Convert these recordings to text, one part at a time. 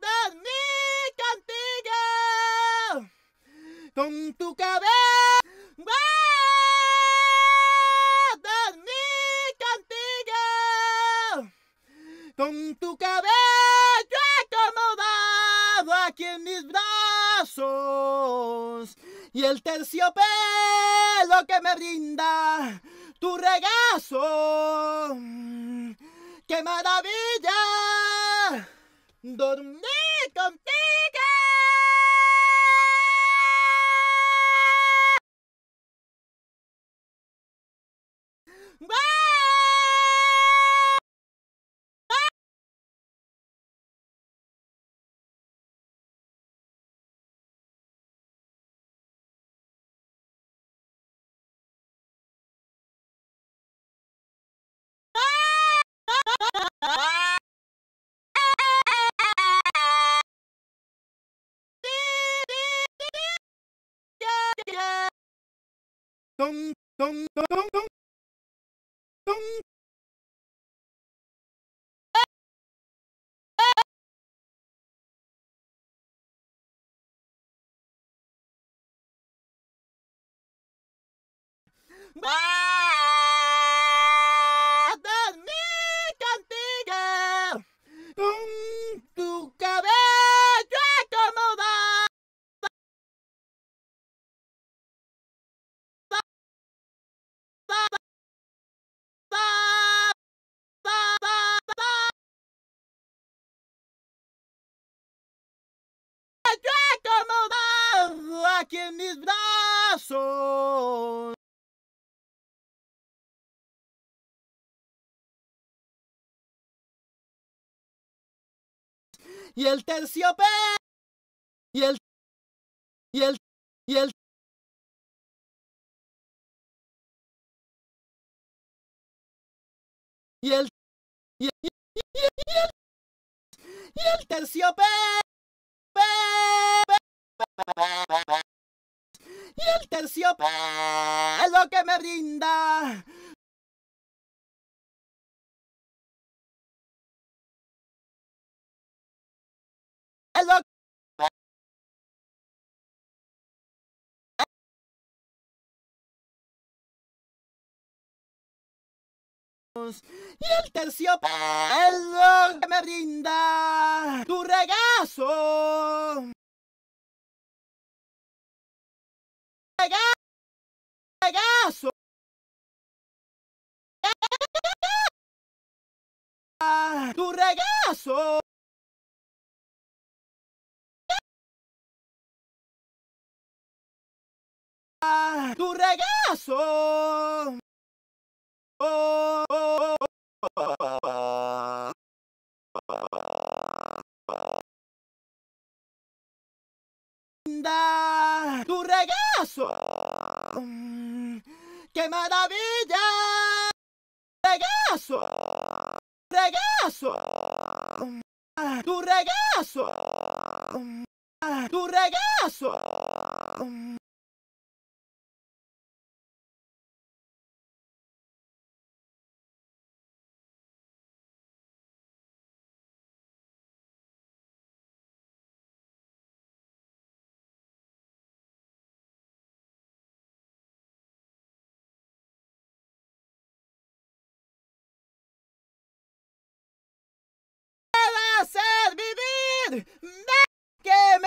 dormir contigo, con tu cabeza. con tu cabello acomodado aquí en mis brazos y el terciopelo que me brinda tu regazo. ¡Qué maravilla! Dormir contigo. 咚咚咚咚咚咚。Bye. Aquí en mis brazos. Y el terciopelo. Y el. Y el. Y el. Y el. Y el. Y el. Y. Y el terciopelo que me brinda y el terciopelo que me brinda tu regazo. Regazo. Tu regazo. Tu regazo. Oh, oh, Da tu regazo. ¡Qué maravilla! Regazo. Regazo. Tu regazo. Tu regazo.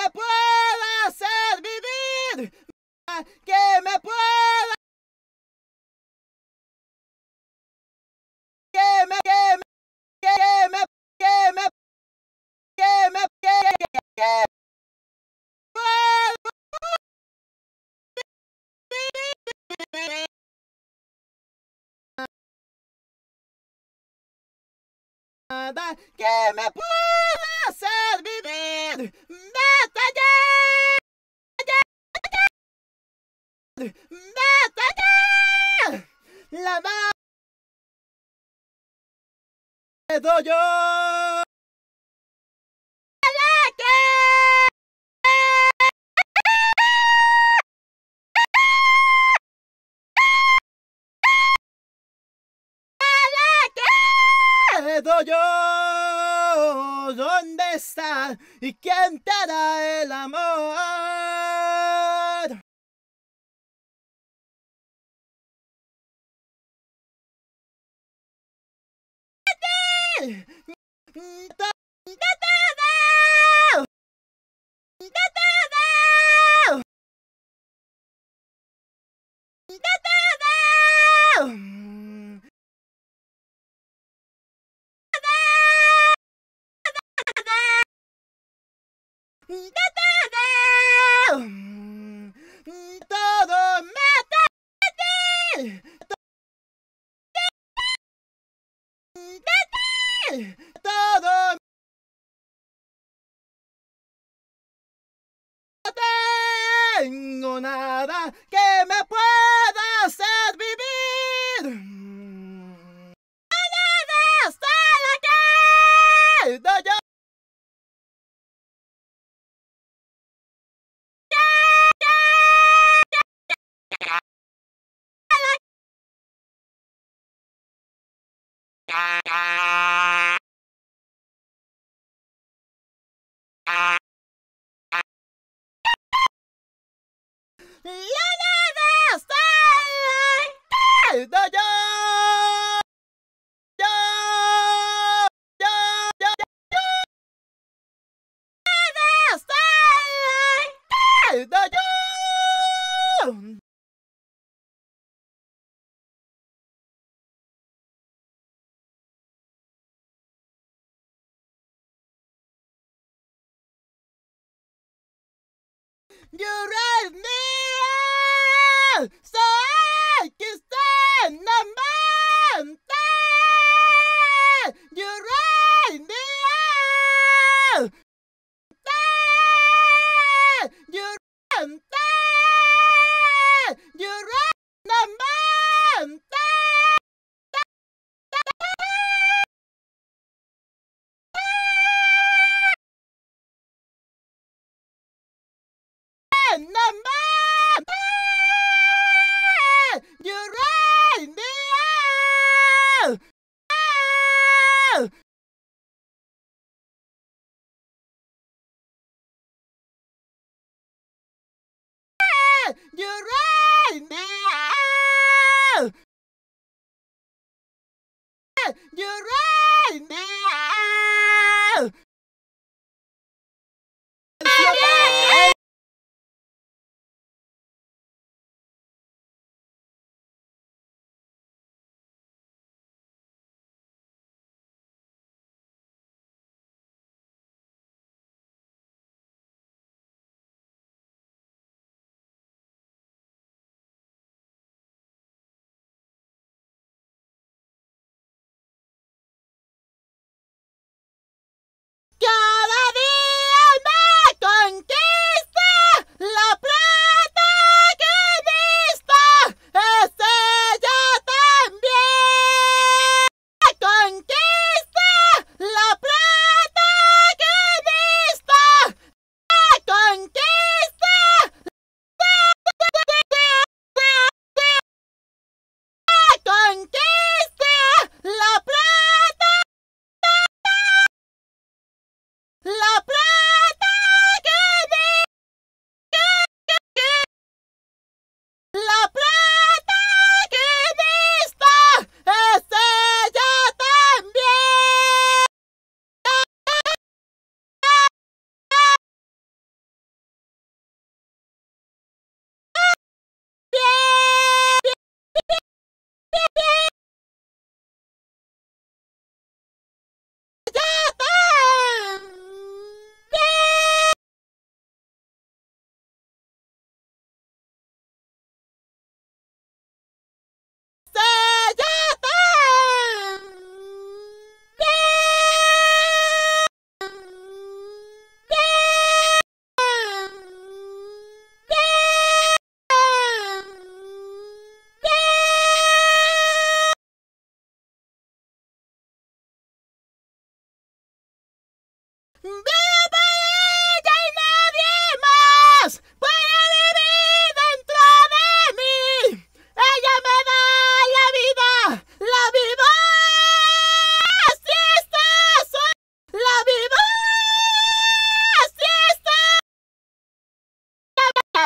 Me pueda hacer vivir, que me pueda, que me, que me, que me, que me, que me, que, nada que me pueda ¡Mátate! ¡La madre! ¡Me doy yo! yo dónde está y quién te da el amor. だだ mal. Todo. No tengo nada que me pueda hacer vivir. You're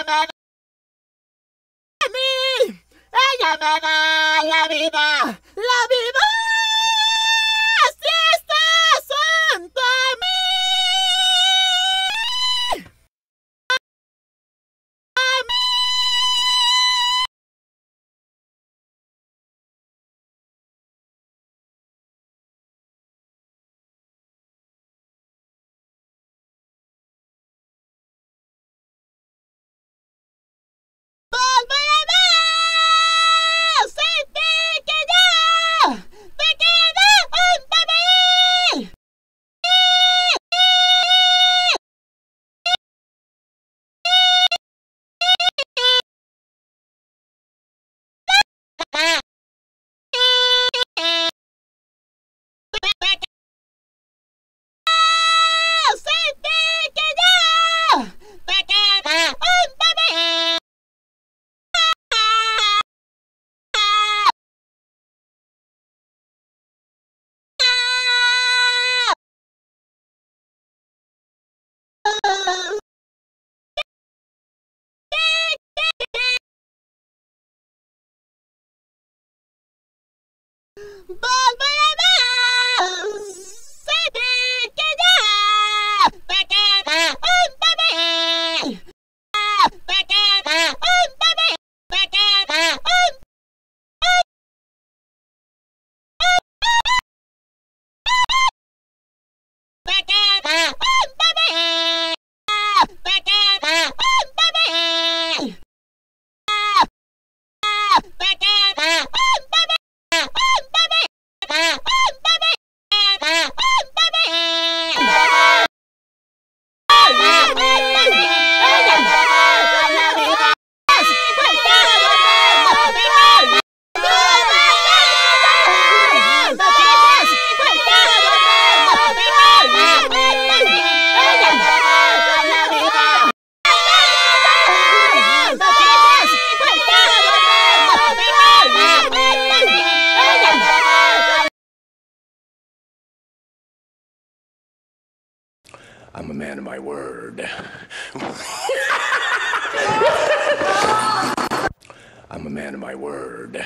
a mí, ella me da la vida, la vida. Bye bye. man of my word. I'm a man of my word.